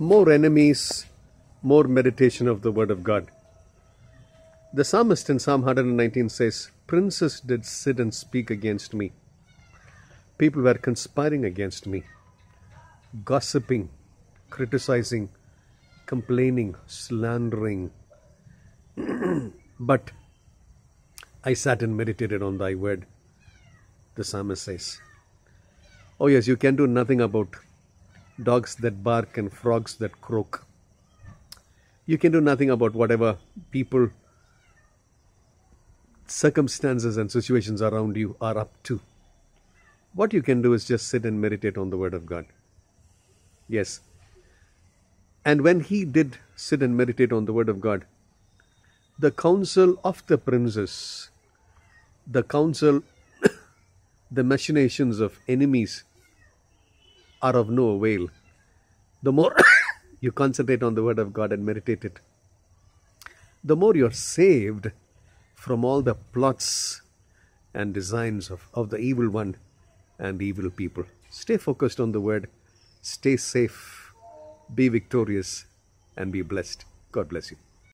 more enemies, more meditation of the Word of God. The psalmist in Psalm 119 says, Princes did sit and speak against me. People were conspiring against me, gossiping, criticizing, complaining, slandering. but I sat and meditated on thy word, the psalmist says. Oh, yes, you can do nothing about dogs that bark and frogs that croak. You can do nothing about whatever people, circumstances, and situations around you are up to. What you can do is just sit and meditate on the Word of God. Yes. And when he did sit and meditate on the Word of God, the counsel of the princes, the counsel, the machinations of enemies are of no avail. The more you concentrate on the Word of God and meditate it, the more you're saved from all the plots and designs of, of the evil one and evil people. Stay focused on the Word, stay safe, be victorious, and be blessed. God bless you.